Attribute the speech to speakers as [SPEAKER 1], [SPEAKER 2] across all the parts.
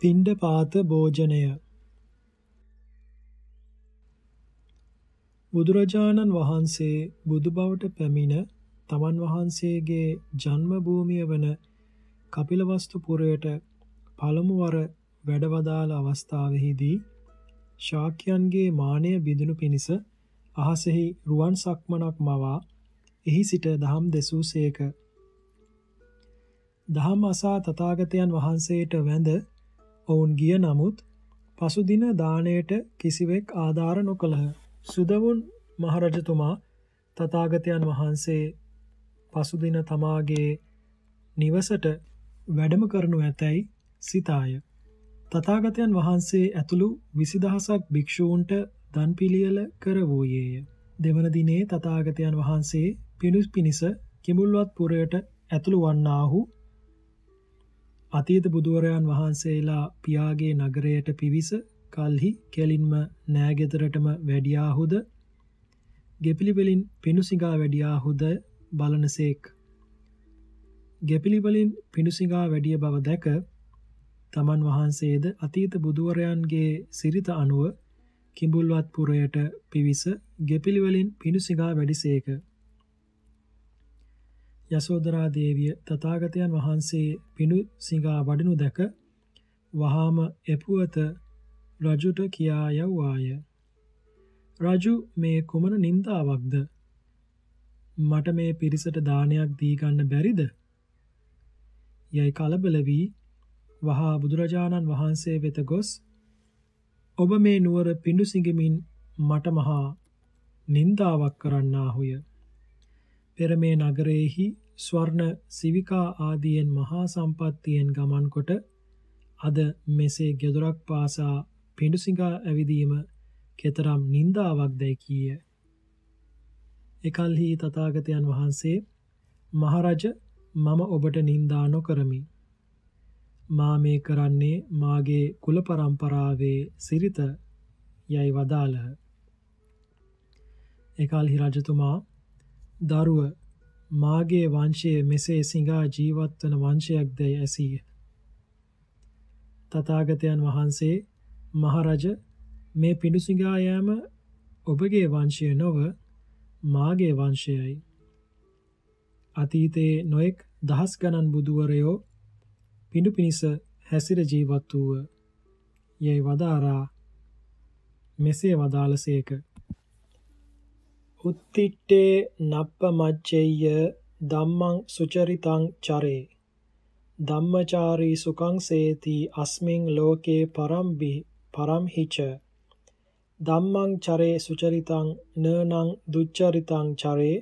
[SPEAKER 1] පිණ්ඩපාත භෝජනය බුදුරජාණන් වහන්සේ බුදු බවට පැමිණ තමන් වහන්සේගේ ජන්ම භූමිය වන කපිලවස්තු පුරයට පළමු වර වැඩවදාළ අවස්ථාවෙහිදී ශාක්‍යයන්ගේ මානය බිඳුණු පිණිස අහසෙහි රුවන් සක්මනක් මවා එහි සිට දහම් දෙසූසේක. දහම් අසා තථාගතයන් වහන්සේට වැඳ ඔවුන් ගිය නමුත් පසුදින දාණයට කිසිවෙක් ආධාර නොකළහ. සුදවුන් මහරජතුමා තථාගතයන් වහන්සේ පසුදින තමාගේ නිවසට වැඩම කරනු ඇතැයි සිතාය. තථාගතයන් වහන්සේ ඇතුළු විසිදහසක් භික්ෂූන්ට දන් පිළියෙල කරවූයේය. දෙවන දිනේ තථාගතයන් වහන්සේ පිණුස් පිනිස කිඹුල්වත් පුරයට ඇතුළු වන්නාහු අතීත බුදුවරයන් වහන්සේලා පියාගේ නගරයට පිවිස කල්හි කෙලින්ම නෑගෙදරටම වැඩියාහුද? ගෙපිලි වලින් පිණුසිඟා වැඩියාහුද බලනසේක්? ගෙපිලි වලින් පිණුසිඟා වැඩිය බව දැක තමන් වහන්සේද අතීත බුදුවරයන්ගේ සිරිත අනුව කිඹුල්වත් පුරයට පිවිස ගෙපිලි වලින් පිණුසිඟා වැඩිසේක. යසෝදරා දේවිය තථාගතයන් වහන්සේ පිණු සිඟා වඩනු දැක වහාම එපුවත රජුට කියා යව්වාය. රජු මේ කුමන නින්දාවක්ද? මට මේ පිරිසට දානයක් දී ගන්න බැරිද? යයි කලබල වී වහා බුදුරජාණන් වහන්සේ වෙත ගොස් ඔබ මේ නුවර පිඬු සිඟමින් මට මහා නින්දාවක් කරන්නාහුය. පෙර මේ නගරයේහි ස්වර්ණ සිවිකා ආදියෙන් මහා සම්පත්තියෙන් ගමන් කොට අද මෙසේ ගෙදරක් පාසා පිඬුසිඟා ඇවිදීම කෙතරම් නින්දාවක්දැයි කීය. එකල්හි තථාගතයන් වහන්සේ මහරජ මම ඔබට නින්දා නොකරමි. මා මේ කරන්නේ මාගේ කුල පරම්පරාවේ සිරිත යයි වදාළහ. එකල්හි රජතුමා දරුව මාගේ වංශය මෙසේ සිඟා ජීවත්වන වංශයක් දැයි ඇසීය. තථාගතයන් වහන්සේ මහරජ මේ පිඬුසිඟා යෑම ඔබගේ වංශය නොව මාගේ වංශයයි. අතීතයේ නොඑක් දහස් ගණන් බුදුවරයෝ පිඬු පිනිස හැසිර ජීවත් වූව යයි වදාරා මෙසේ වදාළසේක. උත්තිට්ඨේ නප්පමච්චෙය්‍ය ධම්මං සුචරිතං චරේ. ධම්මචාරී සුඛං සේති අස්මින් ලෝකේ පරම්බි පරම්හිච ධම්මං චරේ සුචරිතං නනං දුච්චරිතං චරේ.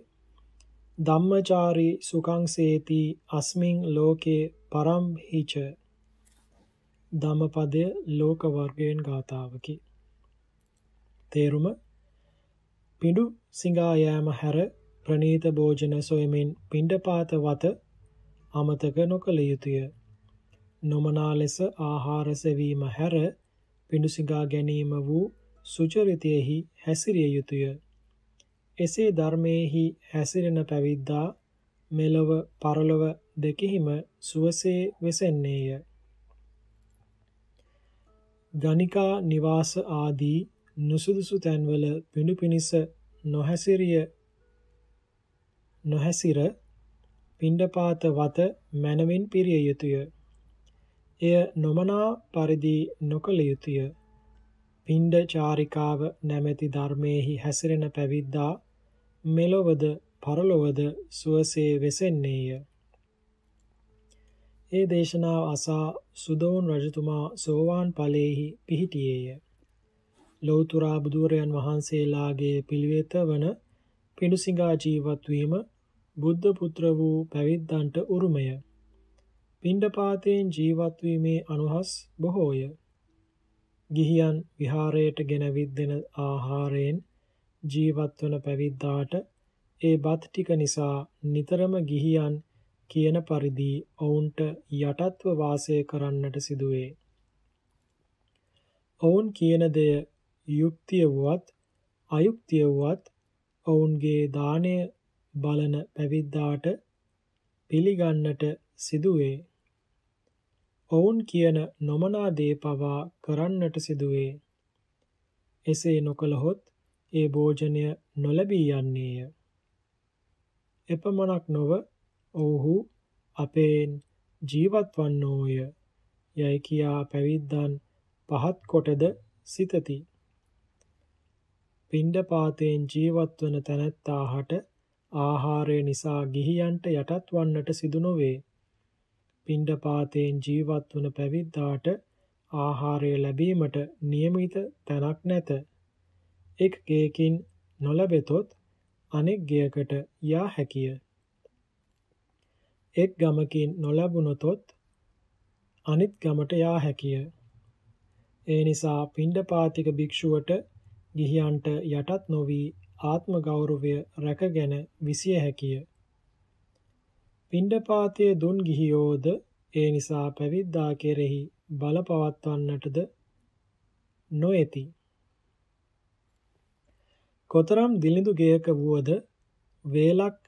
[SPEAKER 1] ධම්මචාරී සුඛං සේති අස්මින් ලෝකේ පරම්හිච ධම්මපදය ලෝක වර්ගයෙන් ගාතාවකි තේරුම පිඬු සිඟා යෑම හැර ප්‍රනීත භෝජන සොයමින් පිණ්ඩපාත වත අමතක නොකළ යුතුය. නොමනා ලෙස ආහාර සෙවීම හැර පිඬු සිඟා ගැනීම වූ සුචරිතයෙහි හැසිරිය යුතුය. එසේ ධර්මයේහි හැසිරෙන පැවිද්දා මෙලොව පරලොව දෙකෙහිම සුවසේ වෙසෙන්නේය. ගණිකා නිවාස ආදී නුසුදුසු තැන්වල පිණු පිනිස නොහැසිරිය නොහැසිර පිණ්ඩපාත වත මනවින් පිරිය යුතුය. එය නොමනා පරිදි නොකළ යුතුය. පිණ්ඩ චාරිකාව නැමැති ධර්මයේහි හැසිරෙන පැවිද්දා මෙලොවද පරලොවද සුවසේ වෙසෙන්නේය. ඒ දේශනාව අසා සුදෝන් රජතුමා සෝවාන් ඵලයේහි පිහිටියේය. ලෞතුරා බුදුරයන් වහන්සේලාගේ පිළිවෙත වන පිඬුසිඟා ජීවත් වීම බුද්ධ පුත්‍ර වූ පැවිද්දන්ට උරුමය. පිණ්ඩපාතයෙන් ජීවත් වීමේ අනුහස් බොහෝය. ගිහියන් විහාරයට ගෙනවිත් දෙන ආහාරයෙන් ජීවත් වන පැවිද්දාට ඒ බත් ටික නිසා නිතරම ගිහියන් කියන පරිදි ඔවුන්ට යටත්ව වාසය කරන්නට සිදුවේ. ඔවුන් කියන දෙය යුක්තිය වුවත් අයුක්තිය වුවත් ඔවුන්ගේ දානය බලන පැවිද්දාට පිළිගන්නට සිදුවේ. ඔවුන් කියන නොමනා දේ පවා කරන්නට සිදුවේ. එසේ නොකළහොත් ඒ භෝජනය නොලැබී යන්නේය. එපමණක් නොව ඔවුහු අපෙන් ජීවත් වන්නෝය යයි කියා පැවිද්දන් පහත් කොටද සිතති. පිණ්ඩපාතයෙන් ජීවත් වන තැනැත්තාහට ආහාරය නිසා ගිහියන්ට යටත් වන්නට සිදු නොවේ. පිණ්ඩපාතයෙන් ජීවත් වන පැවිද්දාට ආහාරය ලැබීමට નિયમિત තැනක් නැත. එක් ගෙයකින් නොලැබෙතොත් අනෙක් ගෙයකට යා හැකිය. එක් ගමකින් නොලැබුණොතොත් අනිත් ගමට යා හැකිය. ඒ නිසා පිණ්ඩපාතික භික්ෂුවට ගිහියන්ට යටත් නොවි ආත්ම ගෞරවය රැකගෙන විසිය හැකිය. පිණ්ඩපාතයේ දුන් ගිහියෝද ඒ නිසා පැවිද්දා කෙරෙහි බල පවත්වන්නටද නොඑති. කොතරම් දිලිඳු ගෙයක වුවද වේලක්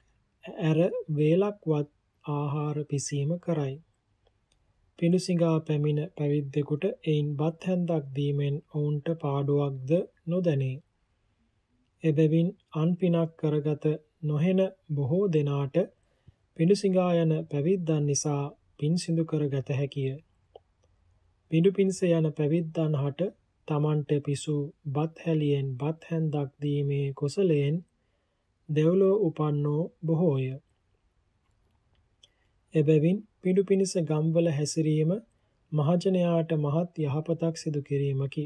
[SPEAKER 1] ඇර වේලක්වත් ආහාර පිසීම කරයි. පිණුසිඟා පැමිණ පැවිද්දෙකුට එයින් බත් හැන්දක් දීමෙන් ඔවුන්ට පාඩුවක්ද නොදැනේ. එබැවින් අන් පිනක් කරගත නොහෙන බොහෝ දෙනාට පිණුසිඟා යන පැවිද්දන් නිසා පින් සිදු කරගත හැකිය. පිඬු පිණිස යන පැවිද්දන් හට තමන්ට පිසු බත් හැලියෙන් බත් හැන්දක් දීමේ කුසලයෙන් දෙව්ලොව උපන්නෝ බොහෝය. එබැවින් පිඬු පිණිස ගම්වල හැසිරීම මහජනයාට මහත් යහපතක් සිදු කිරීමකි.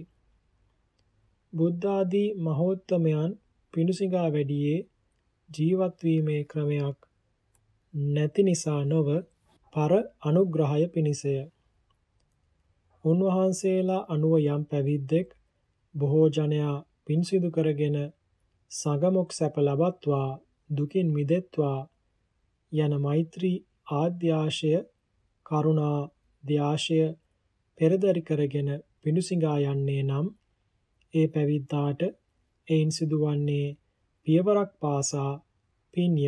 [SPEAKER 1] බුද්ධ ආදී මහෝත්තමයන් පිඬුසිඟා වැඩියේ ජීවත් වීමේ ක්‍රමයක් නැති නිසා නොව පර අනුග්‍රහය පිණිසය. උන්වහන්සේලා අනුව යම් පැවිද්දෙක් බොහෝ ජනයා පින් සිදු කරගෙන සගමොක් සැප ලබත්වා දුකින් මිදෙත්වා යන මෛත්‍රී ආද්‍යාශය කරුණා ධ්‍යාශය පෙරදරි කරගෙන පිණුසිඟා යන්නේ නම් ඒ පැවිද්දාට එයින් සිදුවන්නේ පියවරක් පාසා පින්ය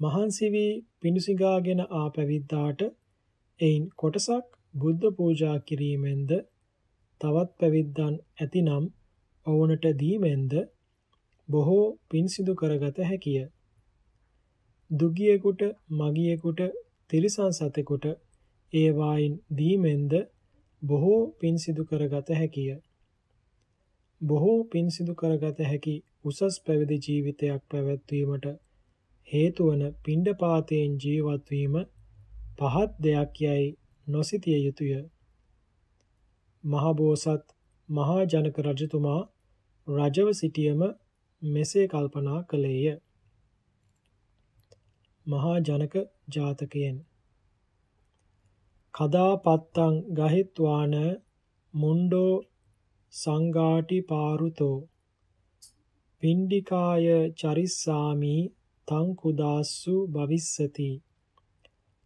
[SPEAKER 1] මහන්සි වී පිණුසිඟාගෙන ආ පැවිද්දාට එයින් කොටසක් බුද්ධ පූජා කිරීමෙන්ද තවත් පැවිද්දන් ඇතිනම් ඔවුනට දීමෙන්ද බොහෝ පින් සිදු කරගත හැකිය. දුගියෙකුට මගියෙකුට තිරිසන් සතෙකුට ඒ වයින් දීමෙන්ද බොහෝ පින් සිදු කරගත හැකිය. බොහෝ පින් සිදු කරගත හැකි උසස් පැවිදි ජීවිතයක් පැවැත්වීමට හේතු වන පිණ්ඩපාතයෙන් ජීවත් වීම පහත් දෙයක් යයි නොසිතිය යුතුය. මහබෝසත් මහා ජනක රජතුමා රජව සිටියම මෙසේ කල්පනා කළේය. මහා ජනක ජාතකයෙන්. කදාපත්තං ගහිත්වාන මුණ්ඩෝ සංගාටි පාරුතෝ. පිණ්ඩිකාය චරිස්සාමි තං කුදාස්සු භවිස්සති.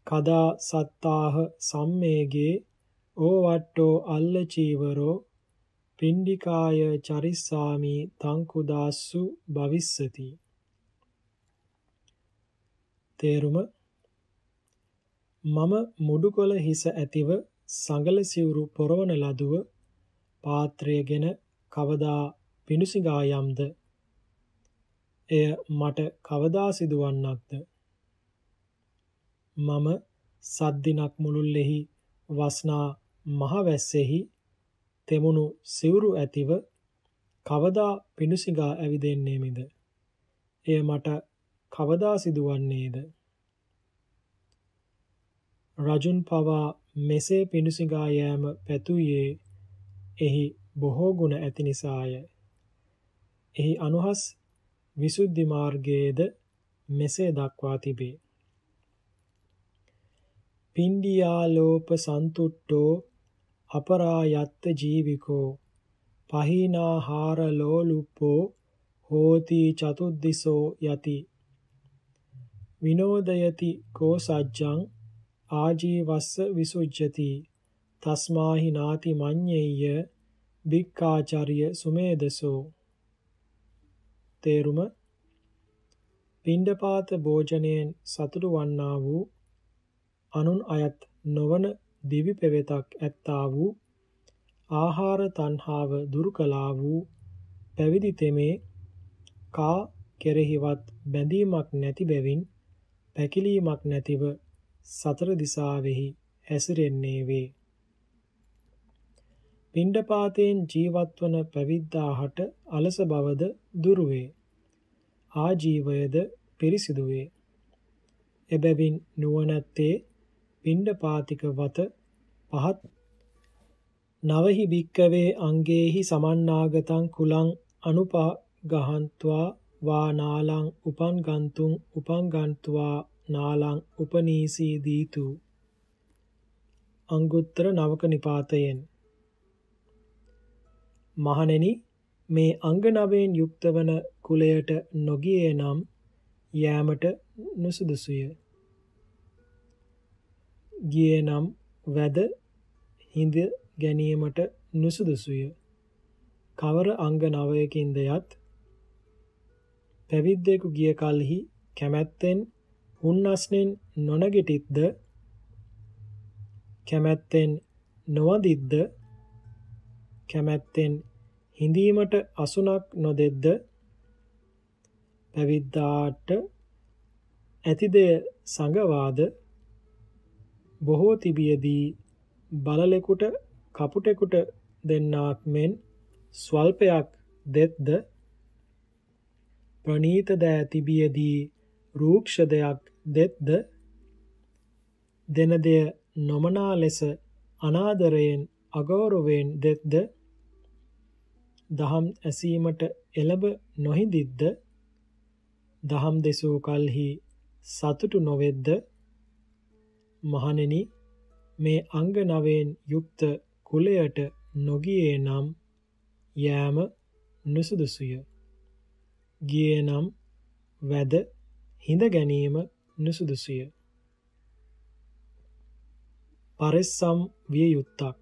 [SPEAKER 1] කදා සත්තාහ සම්මේගේ ඕවට්ටෝ අල්ල චීවරෝ පිණ්ඩිකාය චරිස්සාමි තංකුදාස්සු භවිස්සති. තේරුම මම මුඩුකොළ හිස ඇතිව සඟල සිවුරු පොරවන ලදුව පාත්‍රයගෙන කවදා පිණුසිඟා යම්ද? එය මට කවදා සිදුවන්නක්ද? මම සද්දිනක් මුළුල්ලෙහි වස්නා මහවැස්සෙහි තෙමුණු සිවුරු ඇතිව කවදා පිණුසිඟා ඇවිදෙන්නේමිද එය මට කවදා සිදුවන්නේද? රජුන් පවා මෙසේ පිණුසිඟා යෑම පැතුයේ එහි බොහෝ ගුණ ඇති නිසාය. එහි අනුහස් විසුද්ධි මාර්ගයේද මෙසේ දක්වා තිබේ. පින්ඩියාලෝප සන්තුට්ටෝ අපරායත්ත ජීවිකෝ පහිනාහාර ලෝලුප්පෝ හෝති චතුද්දිසෝ යති. විනෝදයති කෝ සජ්ජං ආජීවස්ස විසුජ්ජති තස්මාහි නාති මඤ්ඤෙය්‍ය භික්ඛාචාර්ය සුමේදසෝ. තේරුම පිණ්ඩපාත භෝජනයෙන් සතුටු වන්නා වූ අනුන් අයත් නොවන දිවි පෙවෙතක් ඇත්තා වූ ආහාර තණ්හාව දුරු කළා වූ පැවිදි තෙමේ කා කෙරෙහිවත් බැඳීමක් නැති බැවින් පැකිලීමක් නැතිව සතර දිසාවෙහි හැසිරෙන්නේ වේ. පිණ්ඩපාතයෙන් ජීවත්වන පැවිද්දාහට අලස බවද දුරු වේ. ආජීවයද පිරිසිදු වේ. එබැවින් නුවණැත්තේ පිණ්ඩපාතික වත පහත් නවහි භික්කවේ අංගේහි සමන්නාගතං කුලං අනුපගහන්त्वा වා නාලං උපන් ගන්තුං උපන් ගන්त्वा නාලං උපනීසී දීතු අංගුත්තර නවක නිපාතයෙන් මහණෙනි මේ අංග නවයෙන් යුක්ත වන කුලයට නොගියේ නම් යෑමට නුසුදුසුය. ගියේ නම් වැද හිඳ ගැනීමට නුසුදුසුය. කවර අංග නවයකින්ද යත් පැවිද්දෙකු ගිය කලෙහි කැමැත්තෙන් හුන්නස්නෙන් නොනගිටිත්ද කැමැත්තෙන් නොවදිද්ද කැමැත්තෙන් හිඳීමට අසුනක් නොදෙද්ද? පැවිද්දාට ඇතිදය සඟවාද? බොහෝ තිබියදී බලලෙකුට කපුටෙකුට දෙන්නාක් මෙන් ස්වල්පයක් දෙත්ද ප්‍රනීත දෑ තිබියදී රූක්ෂ දෙයක් දෙත්ද දෙන දෙය නොමනා ලෙස අනාදරයෙන් අගෞරවයෙන් දෙත්ද දහම් ඇසීමට එළඹ නොහිඳිද්ද දහම් දෙසූ කල්හි සතුටු නොවෙද්ද මහණෙනි මේ අංග නවයෙන් යුක්ත කුලයට නොගියේ නම් යෑම නුසුදුසුය. ගියේ නම් වැද හිඳ ගැනීම නුසුදුසුය. පරිස්සම් විය යුත්තක්.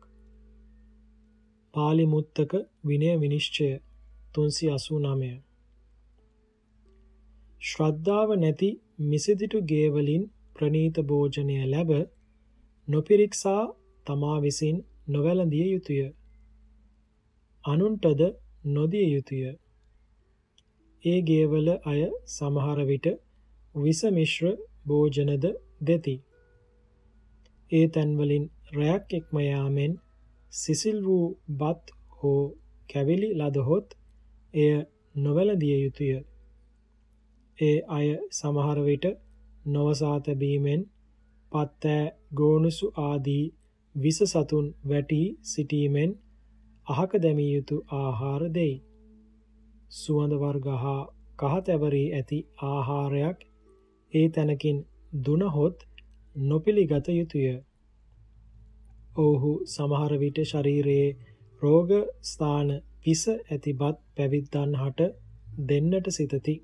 [SPEAKER 1] පාලි මුත්තක විනය විනිශ්චය 389 ශ්‍රද්ධාව නැති මිසදිටු ගේවලින් ප්‍රනීත භෝජනය ලැබ නොපිරික්සා තමා විසින් නොවැළඳිය යුතුය. අනුන්ටද නොදිය යුතුය. ඒ ගේවල අය සමහර විට විස මිශ්‍ර භෝජනද දෙති. ඒ තැන්වලින් රැයක් එක්ම යාමෙන් සිසිල් වූ බත් හෝ කැවිලි ලදහොත් එය නොවැළඳිය යුතුය. ඒ අය සමහර විට නොවසා තැබීමෙන් පත්තෑ ගෝනුසු ආදී විස සතුන් වැටී සිටීමෙන් අහක දැමිය යුතු ආහාර දෙයි. සුවඳ වර්ග හා කහ තැවරී ඇති ආහාරයක් ඒ තැනකින් දුනහොත් නොපිළිගත යුතුය. ඔවුහු සමහර විට ශරීරයේ රෝග ස්ථාන පිස ඇති බත් පැවිද්දන් හට දෙන්නට සිතති.